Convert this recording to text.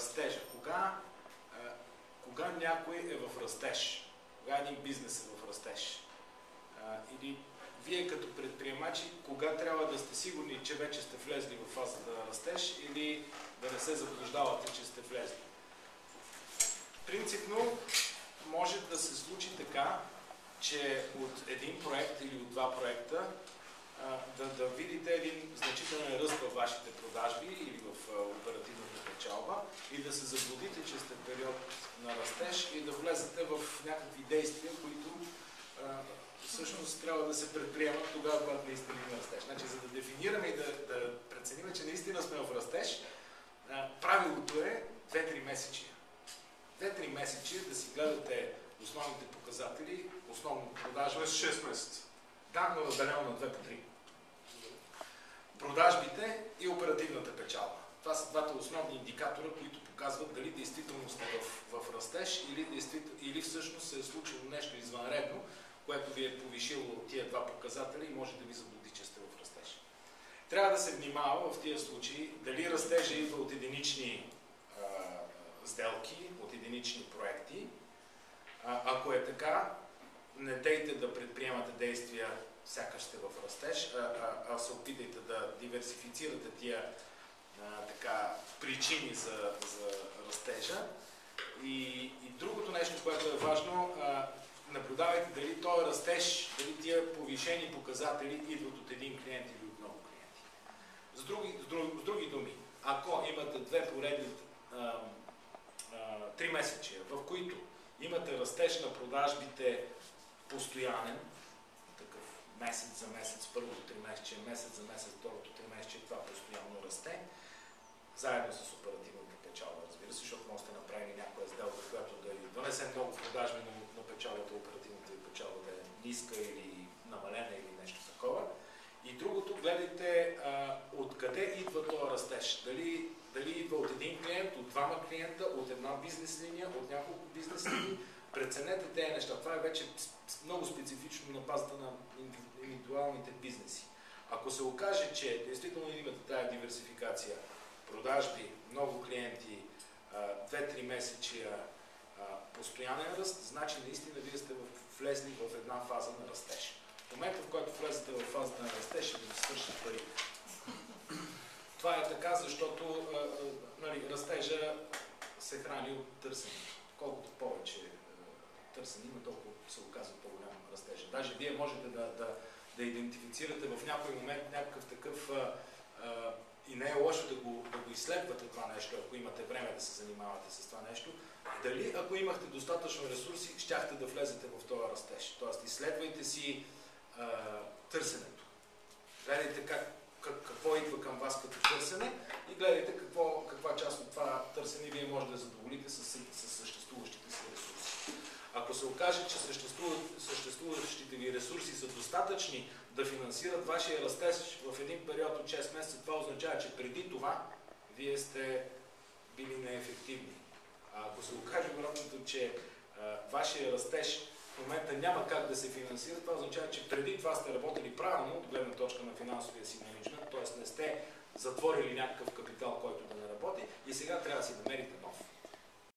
растежа. Кога, кога някой е в растеж? Кога един бизнес е в растеж? Или вие като предприемачи, кога трябва да сте сигурни, че вече сте влезли в фазата на растеж или да не се заблуждавате, че сте влезли? Принципно може да се случи така, че от един проект или от два проекта да, да видите един значителен ръст в вашите продажби печалба и да се заблудите, че сте период на растеж и да влезете в някакви действия, които а, всъщност трябва да се предприемат тогава, когато наистина има растеж. Значи, за да дефинираме и да, да преценим, че наистина сме в растеж, а, правилото е 2-3 месечи. 2-3 месечи да си гледате основните показатели, основно продажа. 6 месеца. Да, но разделено на 2 по 3 продажбите и оперативната печалба. Това са двата основни индикатора, които показват дали действително сте в, в растеж или, или всъщност се е случило нещо извънредно, което ви е повишило тия два показателя и може да ви заблуди, че сте в растеж. Трябва да се внимава в тия случаи дали растежа идва от единични а, сделки, от единични проекти. А, ако е така, не дейте да предприемате действия сякаш сте в растеж, а, а, а се опитайте да диверсифицирате тия така, причини за, за растежа. И, и другото нещо, което е важно, а, наблюдавайте дали този растеж, дали тия повишени показатели идват от един клиент или от много клиенти. С други, с други, с други думи, ако имате две поредни три месечия, в които имате растеж на продажбите постоянен, месец за месец, първото три месече, месец за месец, второто три месече, това постоянно расте, заедно с оперативната печалба, разбира се, защото може да направим някоя сделка, която да ви донесе много продажби, но, но печалбата, оперативната ви печалба да е ниска или намалена или нещо такова. И другото, гледайте откъде идва този растеж. Дали, дали идва от един клиент, от двама клиента, от една бизнес линия, от няколко бизнес линии. Преценете тези неща. Това е вече много специфично на базата на индивидуалните бизнеси. Ако се окаже, че действително имате тази диверсификация, продажби, много клиенти, 2-3 месечия постоянен ръст, значи наистина вие сте влезли в една фаза на растеж. В момента, в който влезете в фазата на растеж, ще ви свършат пари. Това е така, защото нали, растежа се храни от търсенето. Колкото повече търсене има, толкова се оказва по-голям растежа. Даже вие можете да, да, да идентифицирате в някой момент някакъв такъв а, а, и не е лошо да го, да изследвате това нещо, ако имате време да се занимавате с това нещо, дали ако имахте достатъчно ресурси, щяхте да влезете в този растеж. Тоест, изследвайте си а, търсенето. Гледайте как, как, какво идва към вас като търсене и гледайте какво, каква част от това търсене вие може да задоволите с, с съществуващите си ресурси. Ако се окаже, че съществуващите ви ресурси са достатъчни да финансират вашия растеж в един период от 6 месеца, това означава, че преди това вие сте били неефективни. Ако се окаже обратното, че а, вашия растеж в момента няма как да се финансира, това означава, че преди това сте работили правилно от гледна точка на финансовия си менеджмент, т.е. не сте затворили някакъв капитал, който да не работи и сега трябва да си намерите нов.